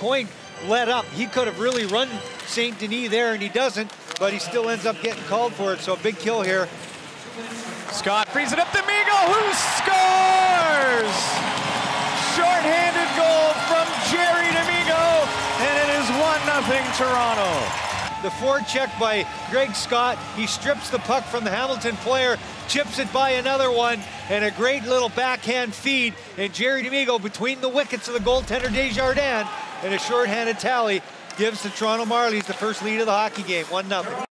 Coyne let up. He could have really run St. Denis there, and he doesn't, but he still ends up getting called for it. So a big kill here. Scott frees it up to Migo, who scores! Short-handed goal from Jerry D'Amigo, and it is 1-0 Toronto. The forecheck by Greg Scott. He strips the puck from the Hamilton player, chips it by another one, and a great little backhand feed. And Jerry D'Amigo between the wickets of the goaltender Desjardins and a short-handed tally gives the Toronto Marlies the first lead of the hockey game, 1-0.